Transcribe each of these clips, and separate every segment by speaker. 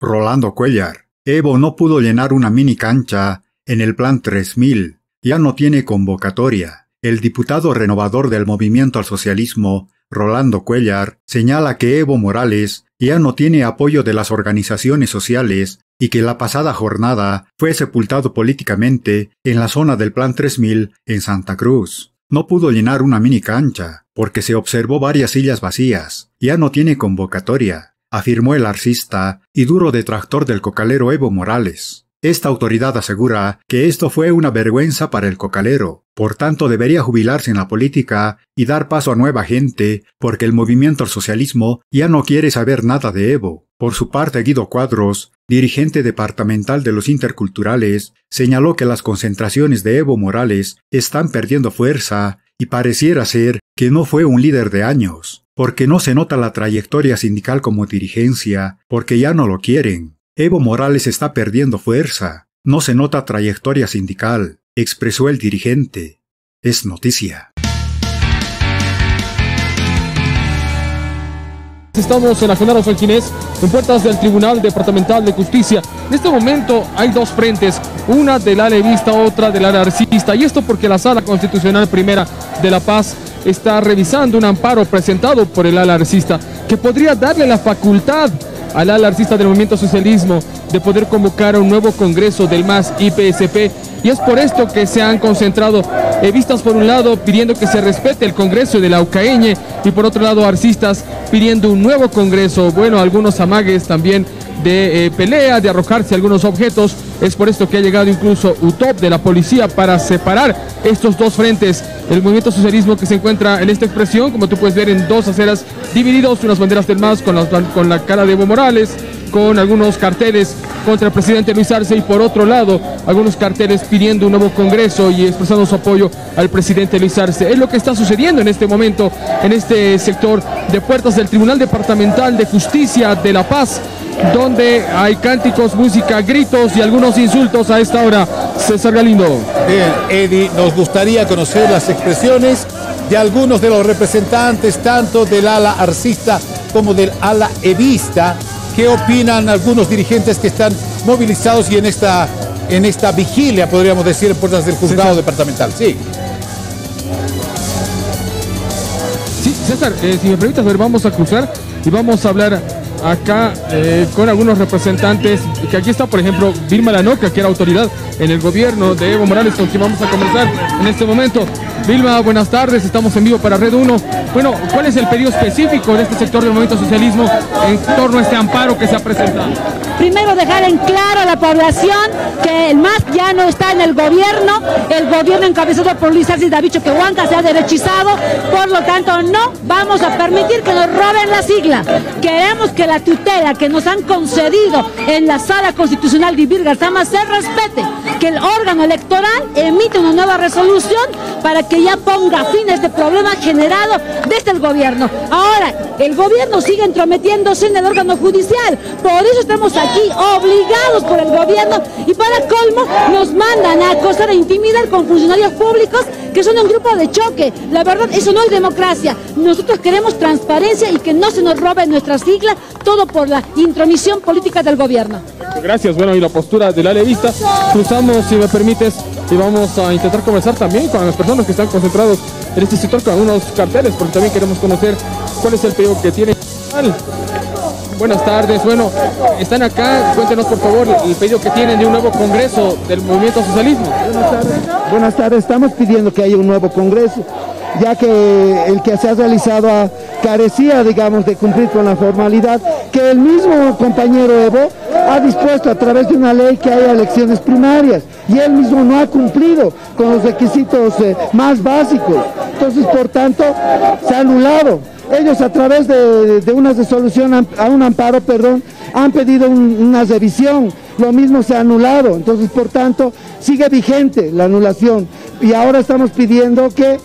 Speaker 1: Rolando Cuellar. Evo no pudo llenar una mini cancha en el Plan 3000. Ya no tiene convocatoria. El diputado renovador del Movimiento al Socialismo, Rolando Cuellar, señala que Evo Morales ya no tiene apoyo de las organizaciones sociales y que la pasada jornada fue sepultado políticamente en la zona del Plan 3000 en Santa Cruz. No pudo llenar una mini cancha, porque se observó varias sillas vacías. Ya no tiene convocatoria, afirmó el arcista y duro detractor del cocalero Evo Morales. Esta autoridad asegura que esto fue una vergüenza para el cocalero, por tanto debería jubilarse en la política y dar paso a nueva gente, porque el movimiento al socialismo ya no quiere saber nada de Evo. Por su parte, Guido Cuadros, dirigente departamental de los interculturales, señaló que las concentraciones de Evo Morales están perdiendo fuerza y pareciera ser que no fue un líder de años, porque no se nota la trayectoria sindical como dirigencia, porque ya no lo quieren. Evo Morales está perdiendo fuerza. No se nota trayectoria sindical, expresó el dirigente. Es noticia.
Speaker 2: Estamos en la General Solquinés, en puertas del Tribunal Departamental de Justicia. En este momento hay dos frentes, una del ala vista, otra del ala arcista. Y esto porque la Sala Constitucional Primera de La Paz está revisando un amparo presentado por el ala arcista que podría darle la facultad al ala artista del movimiento socialismo de poder convocar un nuevo congreso del MAS IPSP y es por esto que se han concentrado eh, vistas por un lado pidiendo que se respete el congreso de la UCAEñe y por otro lado arcistas pidiendo un nuevo congreso, bueno algunos amagues también de eh, pelea, de arrojarse algunos objetos. Es por esto que ha llegado incluso UTOP de la policía para separar estos dos frentes. El movimiento socialismo que se encuentra en esta expresión, como tú puedes ver en dos aceras divididos, unas banderas del MAS con la, con la cara de Evo Morales, con algunos carteles contra el presidente Luis Arce y por otro lado algunos carteles pidiendo un nuevo congreso y expresando su apoyo al presidente Luis Arce. Es lo que está sucediendo en este momento en este sector de puertas del Tribunal Departamental de Justicia de La Paz donde hay cánticos, música, gritos y algunos insultos a esta hora. César Galindo.
Speaker 3: Bien, Eddie, nos gustaría conocer las expresiones de algunos de los representantes, tanto del ala arcista como del ala evista. ¿Qué opinan algunos dirigentes que están movilizados y en esta, en esta vigilia, podríamos decir, en puertas del juzgado departamental? Sí.
Speaker 2: Sí, César, eh, si me permites, ver, vamos a cruzar y vamos a hablar acá eh, con algunos representantes, que aquí está por ejemplo Vilma Lanoca, que era autoridad en el gobierno de Evo Morales, con quien vamos a conversar en este momento. Vilma, buenas tardes, estamos en vivo para Red 1. Bueno, ¿cuál es el pedido específico de este sector del movimiento socialismo en torno a este amparo que se ha presentado?
Speaker 4: Primero dejar en claro a la población que el MAS ya no está en el gobierno, el gobierno encabezado por Luis Arce Davicho que Huanca se ha derechizado, por lo tanto no vamos a permitir que nos roben la sigla. Queremos que la tutela que nos han concedido en la sala constitucional de Ibir Garzama se respete, que el órgano electoral emite una nueva resolución para que ya ponga fin a este problema generado desde el gobierno. Ahora, el gobierno sigue entrometiéndose en el órgano judicial, por eso estamos aquí obligados por el gobierno y para colmo nos mandan a acosar e intimidar con funcionarios públicos que son un grupo de choque. La verdad, eso no es democracia. Nosotros queremos transparencia y que no se nos robe nuestra sigla, todo por la intromisión política del gobierno.
Speaker 2: Gracias, bueno, y la postura de la levista. Cruzamos, si me permites, y vamos a intentar conversar también con las personas que están concentrados en este sector con algunos carteles, porque también queremos conocer cuál es el pedido que tiene. Buenas tardes, bueno, están acá, cuéntenos por favor el pedido que tienen de un nuevo congreso del movimiento socialismo.
Speaker 5: Buenas tardes, Buenas tardes. estamos pidiendo que haya un nuevo congreso, ya que el que se ha realizado carecía, digamos, de cumplir con la formalidad que el mismo compañero Evo ha dispuesto a través de una ley que haya elecciones primarias y él mismo no ha cumplido con los requisitos eh, más básicos. Entonces, por tanto, se ha anulado. Ellos a través de, una resolución, a un amparo, perdón, han pedido una revisión, lo mismo se ha anulado, entonces por tanto sigue vigente la anulación. Y ahora estamos pidiendo que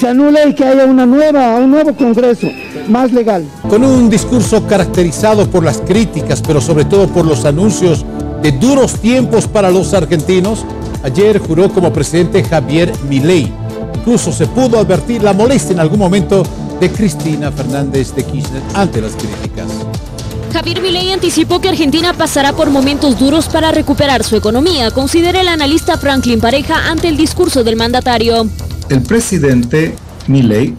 Speaker 5: se anule y que haya una nueva, un nuevo Congreso más legal.
Speaker 3: Con un discurso caracterizado por las críticas, pero sobre todo por los anuncios de duros tiempos para los argentinos, ayer juró como presidente Javier Milei. Incluso se pudo advertir la molestia en algún momento de Cristina Fernández de Kirchner ante las críticas.
Speaker 6: Javier Milei anticipó que Argentina pasará por momentos duros para recuperar su economía, considera el analista Franklin Pareja ante el discurso del mandatario.
Speaker 7: El presidente Milei,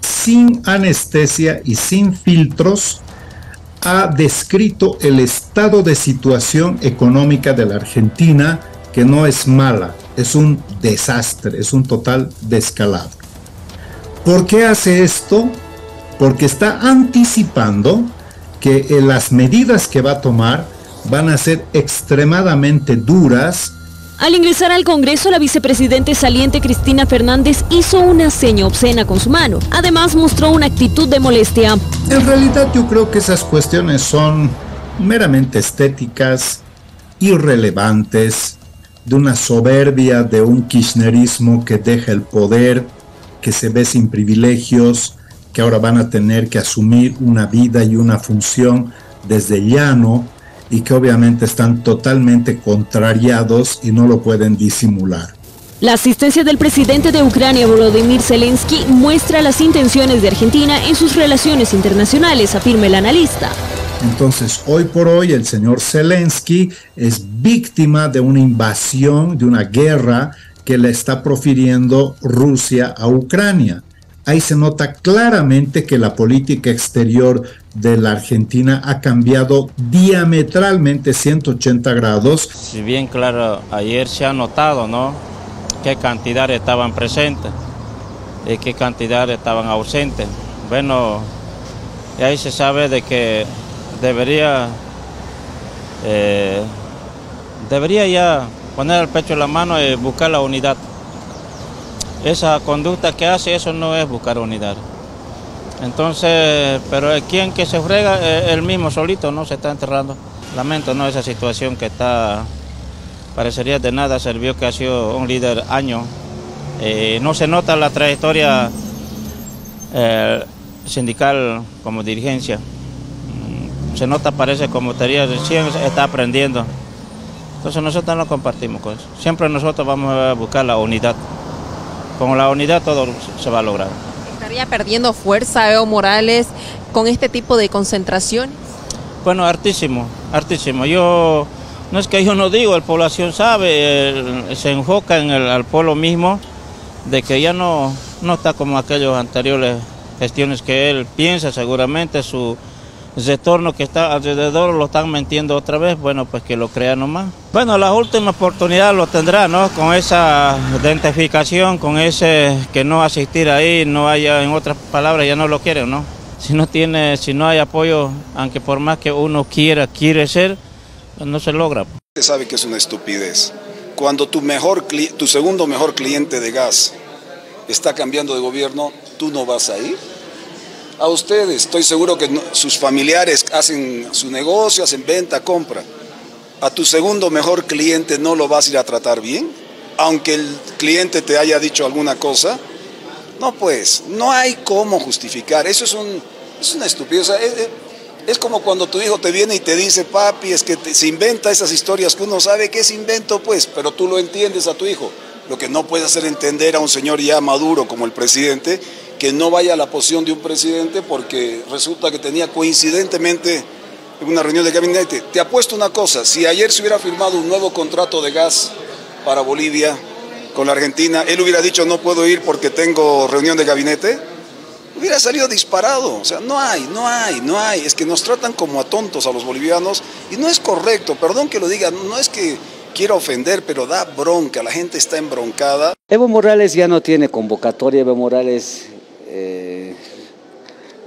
Speaker 7: sin anestesia y sin filtros, ha descrito el estado de situación económica de la Argentina, que no es mala, es un desastre, es un total descalabro. ¿Por qué hace esto? Porque está anticipando que las medidas que va a tomar van a ser extremadamente duras
Speaker 6: al ingresar al Congreso, la vicepresidente saliente Cristina Fernández hizo una seña obscena con su mano. Además, mostró una actitud de molestia.
Speaker 7: En realidad, yo creo que esas cuestiones son meramente estéticas, irrelevantes, de una soberbia, de un kirchnerismo que deja el poder, que se ve sin privilegios, que ahora van a tener que asumir una vida y una función desde llano y que obviamente están totalmente contrariados y no lo pueden disimular.
Speaker 6: La asistencia del presidente de Ucrania, Volodymyr Zelensky, muestra las intenciones de Argentina en sus relaciones internacionales, afirma el analista.
Speaker 7: Entonces, hoy por hoy, el señor Zelensky es víctima de una invasión, de una guerra que le está profiriendo Rusia a Ucrania ahí se nota claramente que la política exterior de la Argentina ha cambiado diametralmente 180 grados.
Speaker 8: Si bien claro, ayer se ha notado, ¿no? Qué cantidad estaban presentes y qué cantidad estaban ausentes. Bueno, ahí se sabe de que debería, eh, debería ya poner el pecho la mano y buscar la unidad esa conducta que hace, eso no es buscar unidad. Entonces, pero quien que se frega, él mismo solito, ¿no? Se está enterrando. Lamento, ¿no? Esa situación que está, parecería de nada, servió que ha sido un líder año. Eh, no se nota la trayectoria eh, sindical como dirigencia. Mm, se nota, parece como teoría, recién está aprendiendo. Entonces nosotros no compartimos con eso. Siempre nosotros vamos a buscar la unidad. Con la unidad todo se va a lograr.
Speaker 9: ¿Estaría perdiendo fuerza Evo Morales con este tipo de concentración?
Speaker 8: Bueno, hartísimo, hartísimo. Yo, no es que yo no digo, la población sabe, se enfoca en el al pueblo mismo, de que ya no, no está como aquellos anteriores gestiones que él piensa seguramente, su retorno que está alrededor lo están mintiendo otra vez, bueno, pues que lo crea nomás. Bueno, la última oportunidad lo tendrá, ¿no? Con esa identificación, con ese que no asistir ahí, no haya, en otras palabras, ya no lo quieren, ¿no? Si no tiene, si no hay apoyo, aunque por más que uno quiera, quiere ser, no se logra.
Speaker 10: Usted sabe que es una estupidez. Cuando tu, mejor, tu segundo mejor cliente de gas está cambiando de gobierno, ¿tú no vas a ir? A ustedes. Estoy seguro que sus familiares hacen su negocio, hacen venta, compra. A tu segundo mejor cliente no lo vas a ir a tratar bien, aunque el cliente te haya dicho alguna cosa. No, pues, no hay cómo justificar. Eso es, un, es una estupidez. es, como cuando tu hijo te viene y te dice, papi, es que se inventa esas historias que uno sabe que es invento, pues, pero tú lo entiendes a tu hijo. Lo que no puedes hacer entender a un señor ya maduro como el presidente que no vaya a la posición de un presidente porque resulta que tenía coincidentemente una reunión de gabinete. Te apuesto una cosa, si ayer se hubiera firmado un nuevo contrato de gas para Bolivia con la Argentina, él hubiera dicho no puedo ir porque tengo reunión de gabinete, hubiera salido disparado. O sea, no hay, no hay, no hay. Es que nos tratan como a tontos a los bolivianos y no es correcto, perdón que lo diga, no es que quiera ofender, pero da bronca, la gente está embroncada.
Speaker 11: Evo Morales ya no tiene convocatoria, Evo Morales eh,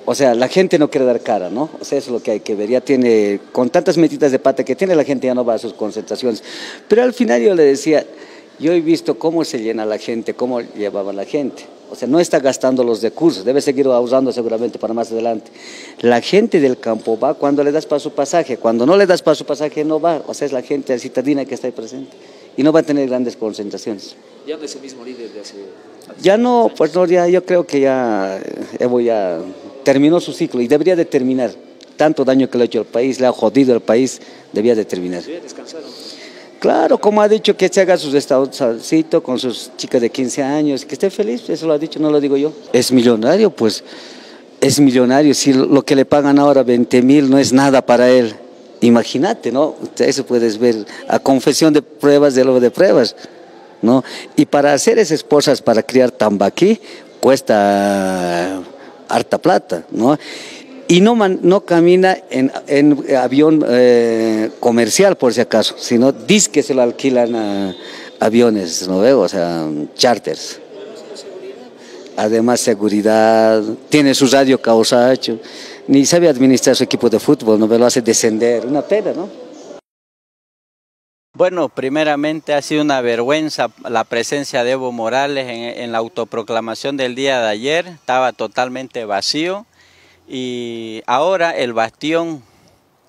Speaker 11: o sea, la gente no quiere dar cara, ¿no? O sea, eso es lo que hay que ver. Ya tiene, con tantas metidas de pata que tiene la gente, ya no va a sus concentraciones. Pero al final yo le decía, yo he visto cómo se llena la gente, cómo llevaba la gente. O sea, no está gastando los recursos, debe seguir usando seguramente para más adelante. La gente del campo va cuando le das para su pasaje, cuando no le das para su pasaje no va. O sea, es la gente citadina que está ahí presente y no va a tener grandes concentraciones.
Speaker 12: ¿Ya no es el mismo líder de hace
Speaker 11: ya no, pues no, ya, yo creo que ya Evo ya terminó su ciclo y debería de terminar. Tanto daño que le ha hecho al país, le ha jodido al país, debía de terminar.
Speaker 12: descansar?
Speaker 11: Claro, como ha dicho que se haga sus estadosito con sus chicas de 15 años, que esté feliz, eso lo ha dicho, no lo digo yo. Es millonario, pues es millonario, si lo que le pagan ahora 20 mil no es nada para él. Imagínate, ¿no? Eso puedes ver a confesión de pruebas de lo de pruebas, ¿no? Y para hacer esas esposas, para criar tambaquí, cuesta harta plata, ¿no? Y no, no camina en, avión eh, comercial, por si acaso, sino dice que se lo alquilan a aviones, ¿no veo? O sea, charters. Además, seguridad, tiene su radio causacho, ni sabe administrar su equipo de fútbol, no me lo hace descender, una pena, ¿no?
Speaker 13: Bueno, primeramente ha sido una vergüenza la presencia de Evo Morales en, la autoproclamación del día de ayer, estaba totalmente vacío y ahora el bastión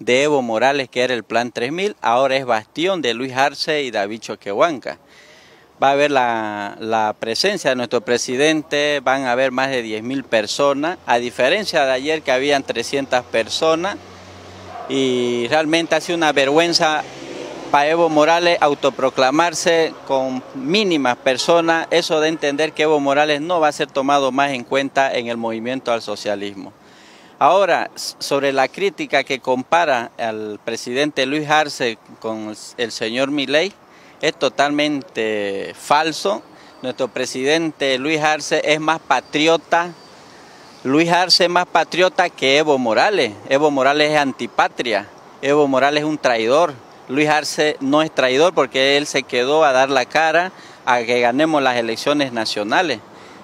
Speaker 13: de Evo Morales, que era el Plan 3000, ahora es bastión de Luis Arce y David Choquehuanca. Va a haber la, presencia de nuestro presidente, van a haber más de 10.000 personas, a diferencia de ayer que habían 300 personas, y realmente ha sido una vergüenza para Evo Morales autoproclamarse con mínimas personas, eso de entender que Evo Morales no va a ser tomado más en cuenta en el movimiento al socialismo. Ahora, sobre la crítica que compara al presidente Luis Arce con el señor Milei, es totalmente falso. Nuestro presidente Luis Arce es más patriota. Luis Arce es más patriota que Evo Morales. Evo Morales es antipatria. Evo Morales es un traidor. Luis Arce no es traidor porque él se quedó a dar la cara a que ganemos las elecciones nacionales.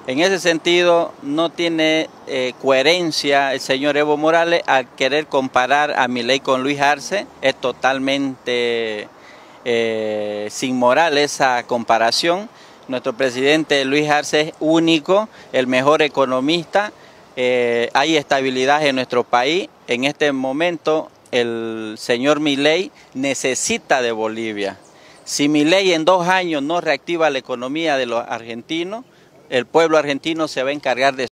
Speaker 13: En ese sentido, no tiene eh, coherencia el señor Evo Morales al querer comparar a Milei con Luis Arce. Es totalmente eh, sin moral esa comparación. Nuestro presidente Luis Arce es único, el mejor economista. Eh, hay estabilidad en nuestro país. En este momento el señor Milei necesita de Bolivia. Si Milei en dos años no reactiva la economía de los argentinos, el pueblo argentino se va a encargar de...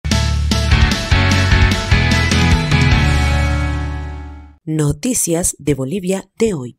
Speaker 14: Noticias de Bolivia de hoy.